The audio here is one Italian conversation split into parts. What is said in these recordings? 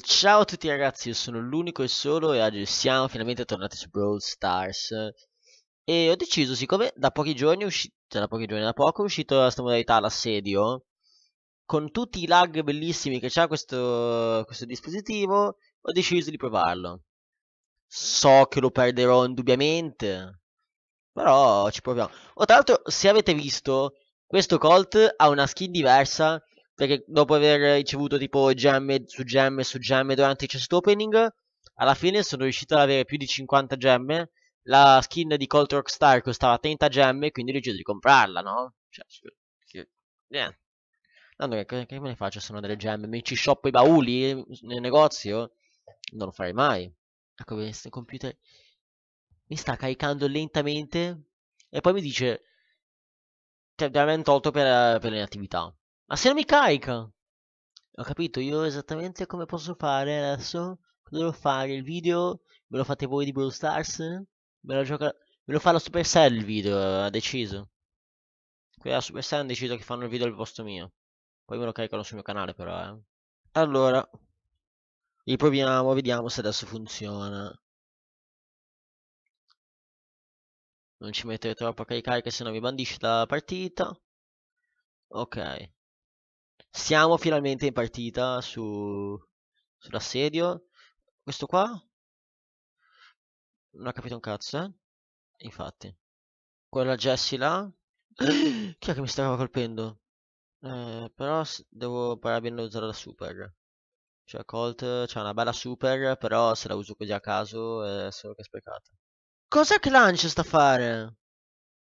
Ciao a tutti ragazzi, io sono l'unico e solo e oggi siamo finalmente tornati su Brawl Stars e ho deciso, siccome da pochi giorni, usci- cioè da pochi giorni, da poco è uscito questa modalità l'assedio con tutti i lag bellissimi che c'ha questo, questo dispositivo, ho deciso di provarlo. So che lo perderò indubbiamente, però ci proviamo. O tra l'altro, se avete visto, questo Colt ha una skin diversa perché dopo aver ricevuto tipo gemme su gemme su gemme durante il chest opening, alla fine sono riuscito ad avere più di 50 gemme. La skin di Colt Rockstar costava 30 gemme, quindi ho deciso di comprarla, no? Cioè, che, yeah. Tanto che, che me ne faccio? Sono delle gemme. Mi ci shoppo i bauli nel negozio? Non lo farei mai. Ecco, questo computer mi sta caricando lentamente e poi mi dice ti abbiamo tolto per, per le attività. Ma se non mi carica? Ho capito, io esattamente come posso fare adesso? Cosa devo fare? Il video? Me lo fate voi di Brawl Stars? Me lo, gioca... Me lo fa la Supercell il video, ha deciso. Qui la Supercell hanno deciso che fanno il video al posto mio. Poi me lo caricano sul mio canale però, eh. Allora, riproviamo, vediamo se adesso funziona. Non ci mettere troppo a caricare che sennò mi bandisce la partita. Ok. Siamo finalmente in partita su sull'assedio. Questo qua non ha capito un cazzo, eh? Infatti. Quella Jessie là. Chi è che mi stava colpendo? Eh, però devo pararmi a usare la super. Cioè Colt c'ha una bella super, però se la uso così a caso è solo che è sprecata. Cos'è che lancia sta a fare?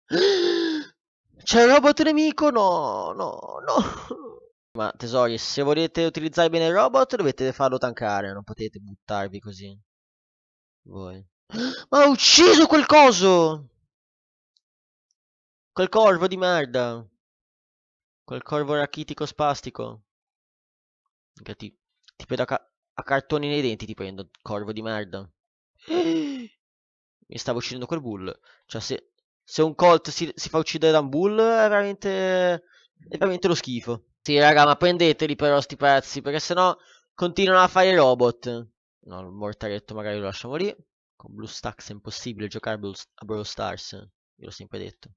C'è un robot nemico? No, no, no. Ma tesori, se volete utilizzare bene il robot dovete farlo tankare, non potete buttarvi così. Voi. Ma ha ucciso quel coso! Quel corvo di merda. Quel corvo rachitico spastico. Che ti, ti prendo a, ca a cartoni nei denti, ti prendo, corvo di merda. Mi stavo uccidendo quel bull. Cioè, se, se un colt si, si fa uccidere da un bull è veramente, è veramente lo schifo. Sì, raga, ma prendeteli però sti pezzi, perché sennò continuano a fare robot. No, il mortaretto magari lo lasciamo lì. Con BlueStacks è impossibile giocare a Brawl Stars, io l'ho sempre detto.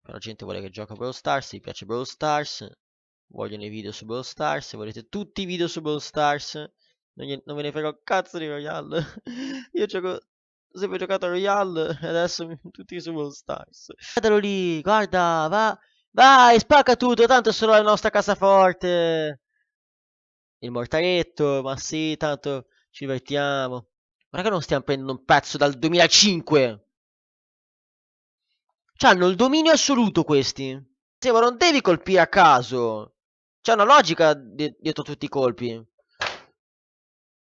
Però la gente vuole che giochi a Brawl Stars, gli piace Brawl Stars, vogliono i video su Brawl Stars, volete tutti i video su Brawl Stars, non, ve ne un cazzo di Royale. io gioco, ho sempre giocato a Royale e adesso tutti su Brawl Stars. Guardalo lì, guarda, va... Vai, spacca tutto, tanto è solo la nostra cassaforte. Il mortaretto, ma sì, tanto ci divertiamo. Guarda che non stiamo prendendo un pezzo dal 2005. C'hanno il dominio assoluto questi. Sì, ma non devi colpire a caso. C'è una logica di dietro tutti i colpi.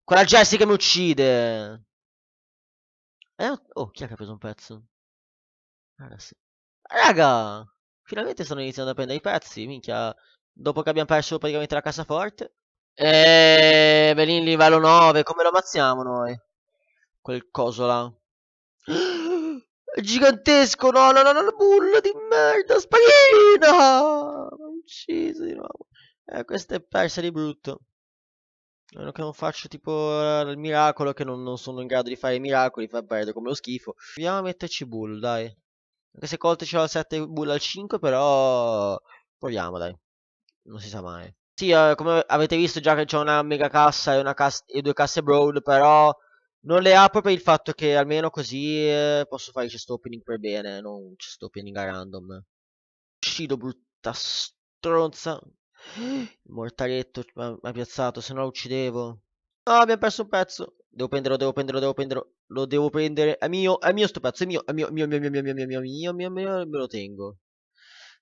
Quella Jessica mi uccide. Eh? Oh, chi è che ha preso un pezzo? Raga! Finalmente stanno iniziando a prendere i pezzi, minchia. Dopo che abbiamo perso praticamente la cassaforte. Eeeh, Belin livello 9, come lo ammazziamo noi? Quel coso là. Gigantesco, no, no, no, no, bulla di merda, sparina! Ucciso di nuovo. Eh, questa è persa di brutto. A meno che non faccio tipo il miracolo, che non, non sono in grado di fare i miracoli, fa perdere come lo schifo. Proviamo a metterci bull, dai. Anche se Colt c'è al 7 Bull al 5, però proviamo dai. Non si sa mai. Sì, eh, come avete visto già che c'è una mega cassa e, una cassa, e due casse Brawl, però non le apro per il fatto che almeno così eh, posso fare il chest opening per bene, non chest opening a random. Uscito brutta stronza. Il mortaretto mi ha piazzato, se no lo uccidevo. No, abbiamo perso un pezzo. Devo prenderlo, devo prenderlo, devo prenderlo. Lo devo prendere. È mio, è mio sto pezzo, è mio, è mio, mio, mio, mio, mio, mio, mio, mio, mio, mio, mio, me lo tengo.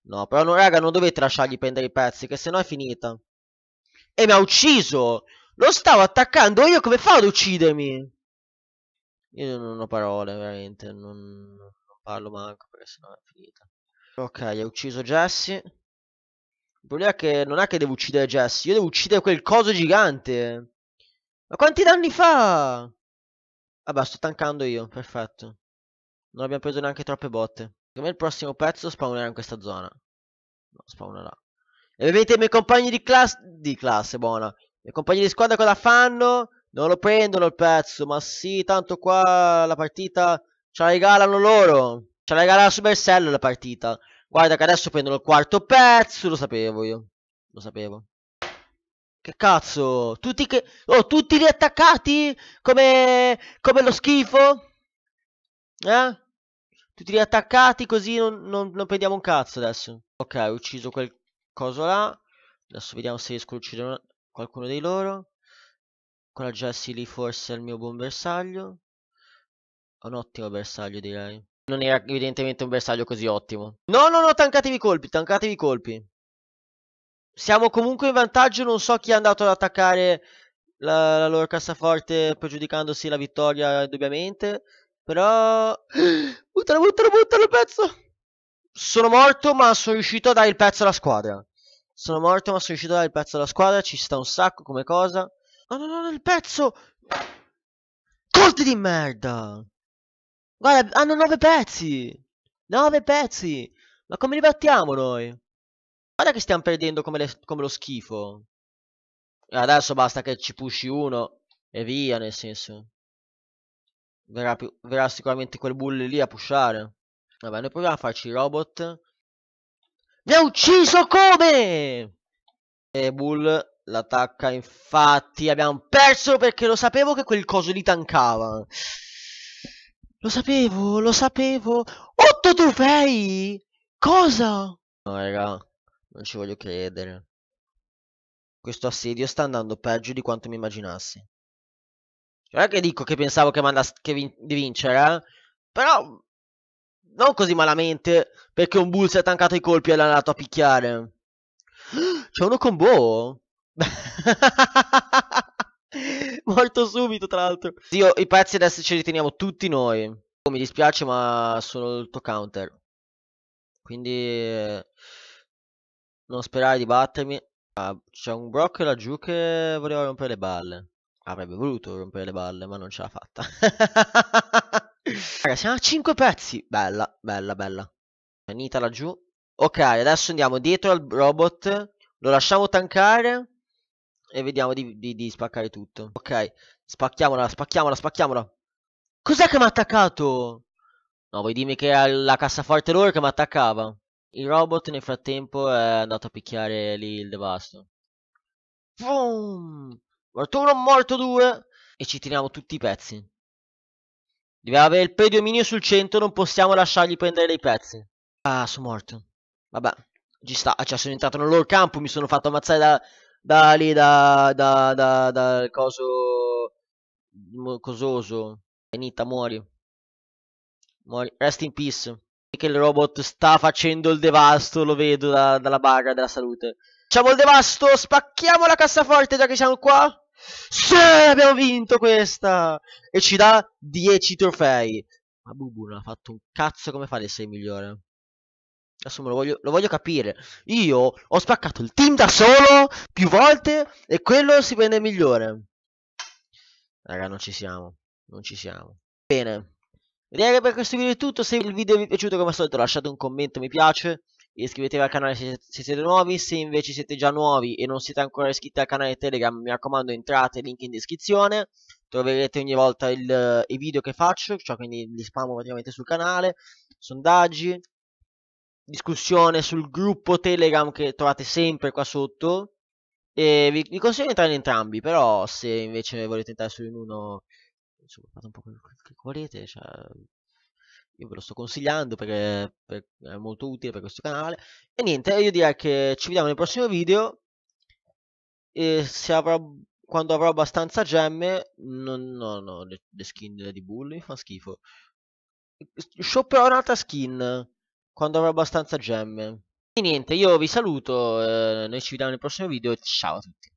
No, però no, raga, non dovete lasciargli prendere i pezzi, che sennò è finita. E mi ha ucciso! Lo stavo attaccando io, come fa ad uccidermi? Io non ho parole, veramente, non, non parlo manco, perché sennò è finita. Ok, ha ucciso Jesse. Il problema è che non è che devo uccidere Jesse, io devo uccidere quel coso gigante. Ma quanti danni fa? Vabbè, sto tankando io, perfetto. Non abbiamo preso neanche troppe botte. Secondo me il prossimo pezzo spawnerà in questa zona. No, spawnerà. E vedete i miei compagni di classe... Di classe, buona. I compagni di squadra cosa fanno? Non lo prendono il pezzo, ma sì, tanto qua la partita ce la regalano loro. Ce la regala la Supercell la partita. Guarda che adesso prendono il quarto pezzo, lo sapevo io. Lo sapevo. Che cazzo? Tutti che... Oh, tutti riattaccati? Come... Come lo schifo? Eh? Tutti riattaccati così non, non, non prendiamo un cazzo adesso. Ok, ho ucciso quel coso là. Adesso vediamo se riesco a uccidere qualcuno dei loro. Quella Jessie lì forse è il mio buon bersaglio. Un ottimo bersaglio direi. Non era evidentemente un bersaglio così ottimo. No, no, no, tancatevi i colpi, tancatevi i colpi. Siamo comunque in vantaggio, non so chi è andato ad attaccare la, la loro cassaforte pregiudicandosi la vittoria indubbiamente. Però... Buttalo, buttalo, buttalo il pezzo! Sono morto ma sono riuscito a dare il pezzo alla squadra. Sono morto ma sono riuscito a dare il pezzo alla squadra, ci sta un sacco come cosa. No, no, no, il pezzo! Colti di merda! Guarda, hanno nove pezzi! Nove pezzi! Ma come li battiamo noi? Guarda che stiamo perdendo come, le, come lo schifo. Adesso basta che ci pushi uno e via, nel senso. Verrà, più, verrà sicuramente quel bully lì a pushare. Vabbè, noi proviamo a farci i robot. Mi ha ucciso come? E Bull l'attacca, infatti abbiamo perso perché lo sapevo che quel coso li tankava. Lo sapevo, lo sapevo. Otto trofei! Cosa? No, raga, non ci voglio credere. Questo assedio sta andando peggio di quanto mi immaginassi. Non è che dico che pensavo che, mandasse, che vin di vincere, eh? Però non così malamente, perché un bull si è tancato i colpi e l'ha andato a picchiare. C'è uno con Bo? Morto subito, tra l'altro. Zio, i pezzi adesso ce li teniamo tutti noi. Mi dispiace, ma sono il tuo counter. Quindi... Non sperare di battermi. Ah, C'è un Brock laggiù che voleva rompere le balle. Avrebbe voluto rompere le balle, ma non ce l'ha fatta. Raga, siamo a 5 pezzi. Bella, bella, bella. Anita laggiù. Ok, adesso andiamo dietro al robot. Lo lasciamo tankare. E vediamo di, di, di spaccare tutto. Ok, spacchiamola, spacchiamola, spacchiamola. Cos'è che mi ha attaccato? No, vuoi dirmi che era la cassaforte loro che mi attaccava? Il robot nel frattempo è andato a picchiare lì il devasto. Boom! Morto uno, morto due. E ci tiriamo tutti i pezzi. Deve avere il predominio sul centro, non possiamo lasciargli prendere dei pezzi. Ah, sono morto. Vabbè, ci sta. Cioè, sono entrato nel loro campo, mi sono fatto ammazzare da, da lì, da, da, da, da, coso... Cososo. Benita, muori. Muori. Rest in peace. Che il robot sta facendo il devasto, lo vedo da, dalla barra della salute. Facciamo il devasto, spacchiamo la cassaforte già che siamo qua. Sì, abbiamo vinto questa! E ci dà 10 trofei. Ma Bubu non ha fatto un cazzo come fa ad essere migliore. Adesso lo voglio, lo voglio capire. Io ho spaccato il team da solo più volte e quello si prende migliore. Raga, non ci siamo. Non ci siamo. Bene. Che per questo video è tutto. Se il video vi è piaciuto come al solito lasciate un commento mi piace. Iscrivetevi al canale se, siete nuovi, se invece siete già nuovi e non siete ancora iscritti al canale Telegram, mi raccomando entrate, link in descrizione, troverete ogni volta il, i video che faccio, cioè quindi li spamo praticamente sul canale, sondaggi, discussione sul gruppo Telegram che trovate sempre qua sotto, e vi, vi consiglio di entrare in entrambi, però se invece volete entrare solo in uno, insomma fate un po' quello che volete, cioè io ve lo sto consigliando perché, perché, è molto utile per questo canale. E niente, io direi che ci vediamo nel prossimo video. E se avrò, quando avrò abbastanza gemme, no, no, no, le, le skin di Bull mi fa schifo. Shopperò un'altra skin quando avrò abbastanza gemme. E niente, io vi saluto, eh, noi ci vediamo nel prossimo video, ciao a tutti.